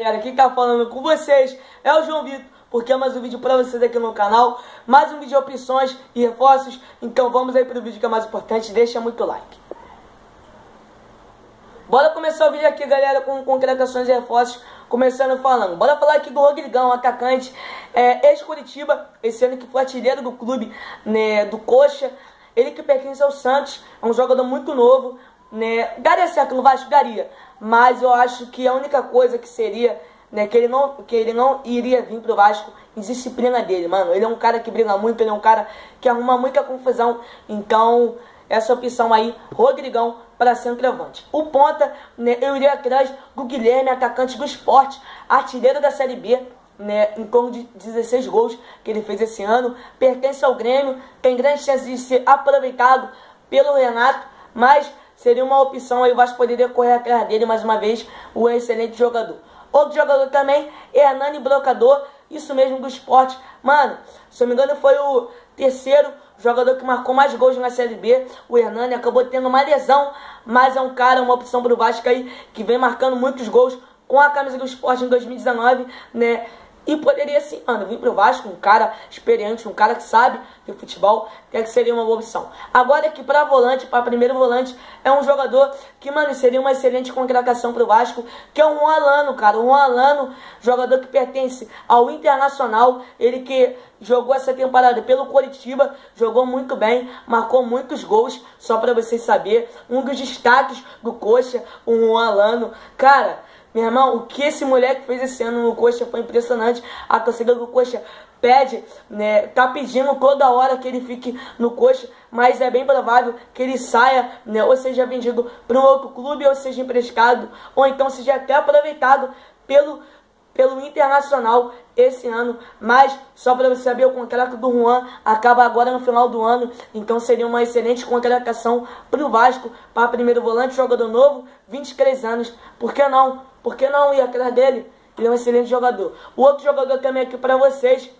Galera, quem tá falando com vocês é o João Vitor, porque é mais um vídeo pra vocês aqui no canal, mais um vídeo de opções e reforços, então vamos aí pro vídeo que é mais importante, deixa muito like. Bora começar o vídeo aqui, galera, com concretações e reforços, começando falando. Bora falar aqui do Rodrigão, atacante, é, ex-Curitiba, esse ano que foi artilheiro do clube, né, do Coxa, ele que pertence ao Santos, é um jogador muito novo, né, daria certo no Vasco, daria, mas eu acho que a única coisa que seria, né, que ele não, que ele não iria vir pro Vasco, indisciplina dele, mano. Ele é um cara que briga muito, ele é um cara que arruma muita confusão. Então, essa opção aí, Rodrigão para centroavante. O ponta, né, eu iria atrás do Guilherme, atacante do esporte, artilheiro da Série B, né, em torno de 16 gols que ele fez esse ano. Pertence ao Grêmio, tem grande chance de ser aproveitado pelo Renato, mas seria uma opção aí o Vasco poderia correr atrás dele mais uma vez, o excelente jogador. Outro jogador também, Hernani Brocador, isso mesmo do esporte. Mano, se eu me engano foi o terceiro jogador que marcou mais gols na Série B. O Hernani acabou tendo uma lesão, mas é um cara, uma opção pro Vasco aí, que vem marcando muitos gols com a camisa do esporte em 2019, né? E poderia sim, mano, vir pro Vasco, um cara experiente, um cara que sabe de futebol, que, que seria uma boa opção. Agora aqui para volante, para primeiro volante, é um jogador que, mano, seria uma excelente contratação pro Vasco, que é o Juan Alano, cara. O Juan Alano, jogador que pertence ao Internacional, ele que jogou essa temporada pelo Coritiba, jogou muito bem, marcou muitos gols, só para vocês saberem. Um dos destaques do Coxa, o Juan Alano. Cara, meu irmão, o que esse moleque fez esse ano no Coxa foi impressionante. A torcida do Coxa pede, né, tá pedindo toda hora que ele fique no Coxa, mas é bem provável que ele saia, né, ou seja vendido para um outro clube, ou seja emprestado, ou então seja até aproveitado pelo pelo Internacional esse ano, mas só para você saber, o contrato do Juan acaba agora no final do ano, então seria uma excelente contratação para o Vasco, para primeiro volante, jogador novo, 23 anos, por que não? Por que não ir atrás dele? Ele é um excelente jogador. O outro jogador também aqui para vocês,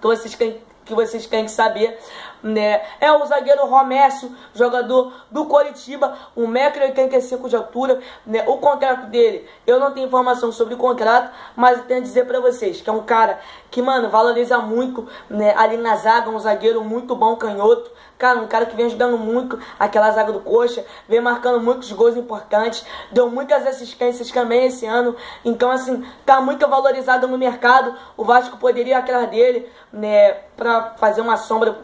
que vocês querem que vocês têm que saber, né? É o zagueiro Romércio, jogador do Coritiba, 1,85m de altura, né? O contrato dele, eu não tenho informação sobre o contrato, mas eu tenho a dizer para vocês que é um cara que, mano, valoriza muito, né? Ali na zaga, um zagueiro muito bom, canhoto, Cara, um cara que vem ajudando muito aquela zaga do Coxa, vem marcando muitos gols importantes, deu muitas assistências também esse ano. Então, assim, tá muito valorizado no mercado. O Vasco poderia ir atrás dele, né, pra fazer uma sombra pro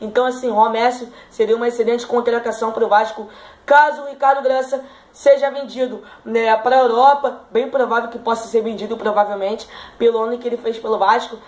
Então, assim, Romércio seria uma excelente contratação pro Vasco. Caso o Ricardo Graça seja vendido né, para a Europa, bem provável que possa ser vendido provavelmente pelo ano que ele fez pelo Vasco.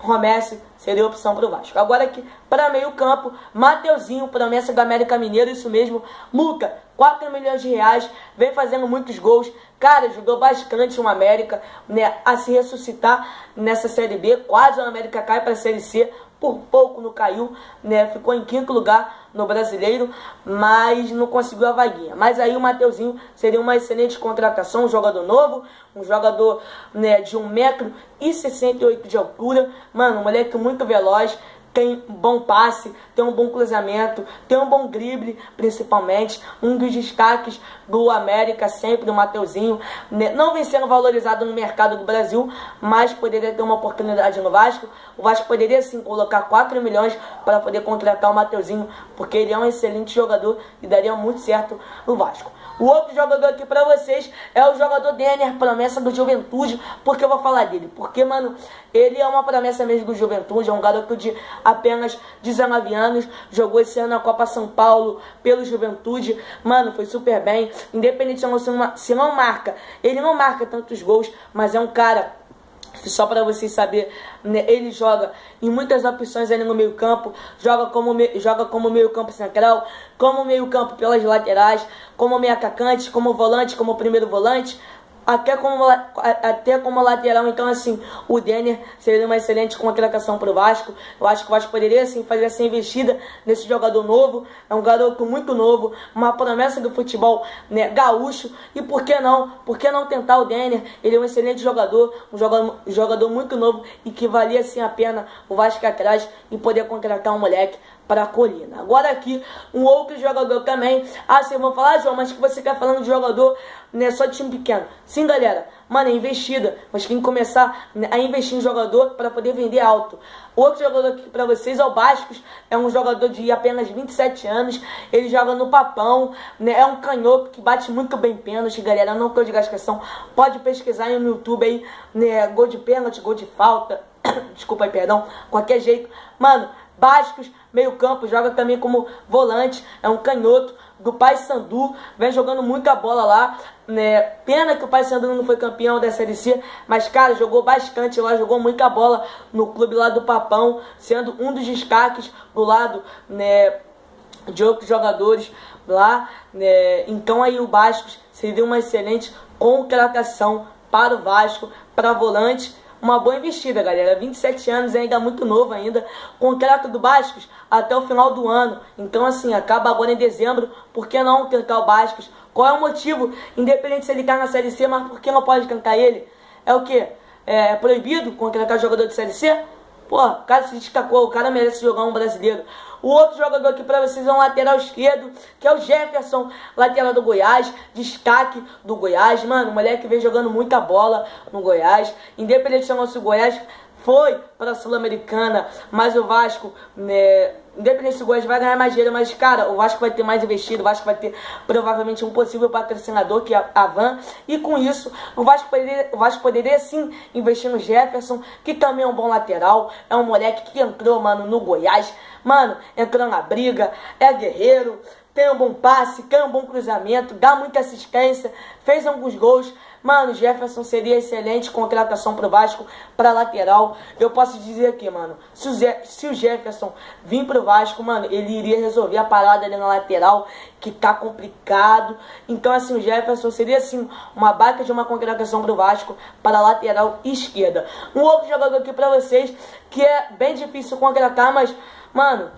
Romesse seria opção para o Vasco. Agora aqui, para meio campo, Mateuzinho, promessa do América Mineiro, isso mesmo. Muca, 4 milhões de reais, vem fazendo muitos gols. Cara, ajudou bastante o América né, a se ressuscitar nessa Série B. Quase o América cai para a Série C por pouco não caiu, né? Ficou em quinto lugar no brasileiro, mas não conseguiu a vaguinha. Mas aí o Mateuzinho seria uma excelente contratação, um jogador novo, um jogador né, de 1,68m de altura, mano, um moleque muito veloz, tem um bom passe, tem um bom cruzamento, tem um bom drible, principalmente. Um dos destaques do América, sempre o Mateuzinho. Né? Não vem sendo valorizado no mercado do Brasil, mas poderia ter uma oportunidade no Vasco. O Vasco poderia sim colocar 4 milhões para poder contratar o Mateuzinho, porque ele é um excelente jogador e daria muito certo no Vasco. O outro jogador aqui pra vocês é o jogador Denner, promessa do Juventude. Por que eu vou falar dele? Porque, mano, ele é uma promessa mesmo do Juventude. É um garoto de apenas 19 anos. Jogou esse ano na Copa São Paulo pelo Juventude. Mano, foi super bem. Independente se não, se não marca, ele não marca tantos gols, mas é um cara só para vocês saber, né, ele joga em muitas opções ali no meio campo, joga como, joga como meio campo central, como meio campo pelas laterais, como meio atacante, como volante, como primeiro volante, até como, até como lateral. Então, assim, o Denner seria uma excelente contratação para o Vasco. Eu acho que o Vasco poderia, assim, fazer essa investida nesse jogador novo. É um garoto muito novo, uma promessa do futebol né, gaúcho. E por que não? Por que não tentar o Denner? Ele é um excelente jogador, um jogador, jogador muito novo e que valia, assim, a pena o Vasco atrás e poder contratar um moleque para a colina. Agora aqui, um outro jogador também. Ah, vocês vão falar, João, mas que você quer falando de jogador, né, só de time pequeno. Sim, galera, mano, é investida. Mas tem que começar a investir em jogador para poder vender alto. Outro jogador aqui para vocês é o Bascos, é um jogador de apenas 27 anos, ele joga no papão, né? É um canhoto que bate muito bem pênalti, galera, não tô de gastação. Pode pesquisar aí no YouTube aí, né? Gol de pênalti, gol de falta. Desculpa aí, perdão, qualquer jeito. Mano, Bascos, meio campo, joga também como volante, é um canhoto do Pai Sandu, vem jogando muita bola lá, né? Pena que o Pai Sandu não foi campeão da Série C, mas cara, jogou bastante lá, jogou muita bola no clube lá do Papão, sendo um dos destaques do lado, né, de outros jogadores lá, né? Então aí o Bascos seria uma excelente contratação para o Vasco, para volante uma boa investida, galera. 27 anos, ainda muito novo ainda. Contrato do Bascos até o final do ano. Então, assim, acaba agora em dezembro. Por que não tentar o Bascos? Qual é o motivo? Independente se ele cai na Série C, mas por que não pode cantar ele? É o quê? É proibido contratar jogador de Série C? Pô, o cara se destacou, o cara merece jogar um brasileiro. O outro jogador aqui para vocês é um lateral esquerdo, que é o Jefferson, lateral do Goiás, destaque do Goiás. Mano, o moleque vem jogando muita bola no Goiás. Independente se é nosso Goiás, foi para a Sul-Americana, mas o Vasco, né, independente se o Goiás vai ganhar mais dinheiro, mas cara, o Vasco vai ter mais investido, o Vasco vai ter provavelmente um possível patrocinador que é a Van, e com isso o Vasco poderia, o Vasco poderia sim investir no Jefferson, que também é um bom lateral, é um moleque que entrou, mano, no Goiás, mano, entrou na briga, é guerreiro, tem um bom passe, tem um bom cruzamento, dá muita assistência, fez alguns gols. Mano, Jefferson seria excelente contratação pro Vasco para lateral. Eu posso dizer aqui, mano, se o, se o Jefferson vir pro Vasco, mano, ele iria resolver a parada ali na lateral, que tá complicado. Então, assim, o Jefferson seria, assim, uma baita de uma contratação pro Vasco para lateral esquerda. Um outro jogador aqui para vocês, que é bem difícil contratar, mas, mano,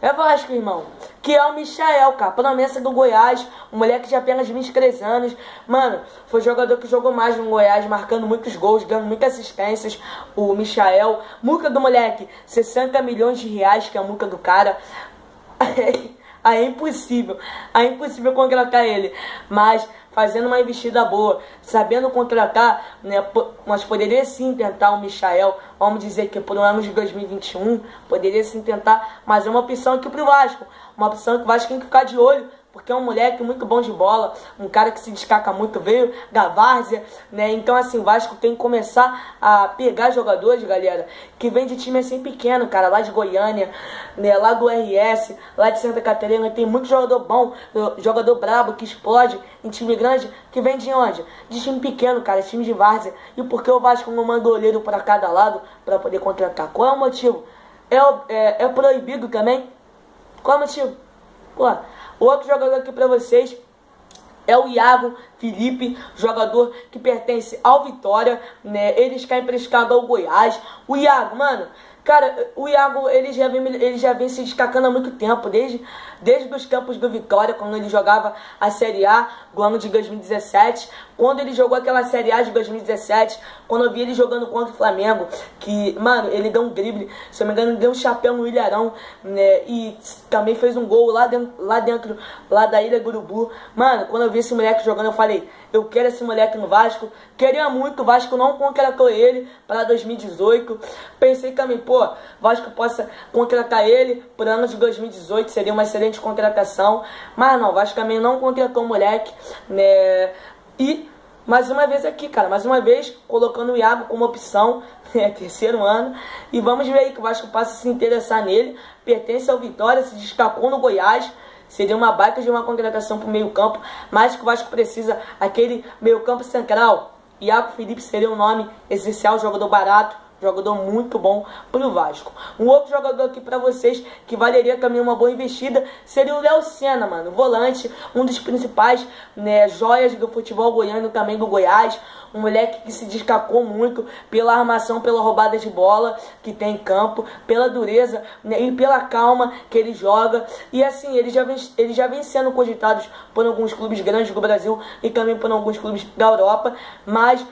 é Vasco, irmão. Que é o Michael, cara. Promessa do Goiás. Um moleque de apenas 23 anos. Mano, foi jogador que jogou mais no Goiás, marcando muitos gols, dando muitas assistências. O Michael. Muca do moleque, 60 milhões de reais, que é a muca do cara. Aí é impossível. Aí é impossível contratar ele. Mas fazendo uma investida boa, sabendo contratar, né, mas poderia sim tentar o Michael, vamos dizer que por um ano de 2021, poderia sim tentar, mas é uma opção aqui pro Vasco, uma opção que o Vasco tem que ficar de olho, porque é um moleque muito bom de bola, um cara que se destaca muito, veio da Várzea, né? Então, assim, o Vasco tem que começar a pegar jogadores, galera, que vem de time assim pequeno, cara, lá de Goiânia, né? Lá do RS, lá de Santa Catarina, tem muito jogador bom, jogador brabo que explode em time grande, que vem de onde? De time pequeno, cara, time de Várzea. E por que o Vasco não manda olheiro para cada lado para poder contratar? Qual é o motivo? É, é, é proibido também? Qual é o motivo? Pô, Outro jogador aqui para vocês é o Iago Felipe, jogador que pertence ao Vitória, né? Ele está emprestado ao Goiás. O Iago, mano, Cara, o Iago, ele já vem, ele já vem se destacando há muito tempo, desde, desde os campos do Vitória, quando ele jogava a Série A do ano de 2017, quando ele jogou aquela Série A de 2017, quando eu vi ele jogando contra o Flamengo, que, mano, ele deu um drible, se eu não me engano, deu um chapéu no Ilharão, né, e também fez um gol lá dentro, lá dentro, lá da Ilha Gurubu. Mano, quando eu vi esse moleque jogando, eu falei, eu quero esse moleque no Vasco, queria muito, o Vasco não contratou ele para 2018, pensei também, pô, pô, Vasco possa contratar ele por ano de 2018, seria uma excelente contratação. Mas não, Vasco também não contratou o moleque, né? E mais uma vez aqui, cara, mais uma vez colocando o Iago como opção, é terceiro ano. E vamos ver aí que o Vasco passa a se interessar nele. Pertence ao Vitória, se destacou no Goiás. Seria uma baita de uma contratação para o meio campo, mas que o Vasco precisa aquele meio campo central. Iago Felipe seria um nome essencial, jogador barato, Jogador muito bom pro Vasco. Um outro jogador aqui para vocês que valeria também uma boa investida seria o Léo Senna, mano. Volante, um dos principais né, joias do futebol goiano também do Goiás. Um moleque que se destacou muito pela armação, pela roubada de bola que tem em campo, pela dureza né, e pela calma que ele joga. E assim, ele já, vem, ele já vem sendo cogitado por alguns clubes grandes do Brasil e também por alguns clubes da Europa. Mas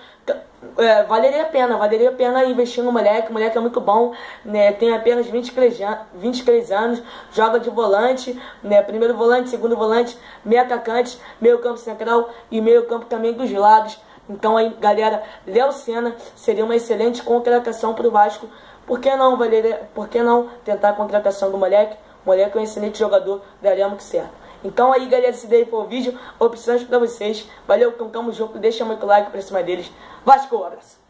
é, valeria a pena, valeria a pena investir no moleque, o moleque é muito bom, né, tem apenas 23, 23 anos, joga de volante, né, primeiro volante, segundo volante, meio atacante, meio campo central e meio campo também dos lados, Então aí, galera, Léo Senna seria uma excelente contratação para o Vasco. Por que não, Valeria? Por que não tentar a contratação do moleque? O moleque é um excelente jogador, daremos certo. Então aí, galera, esse daí foi o vídeo. Opções para vocês. Valeu, tamo junto. Deixa muito like pra cima deles. Vasco, abraço.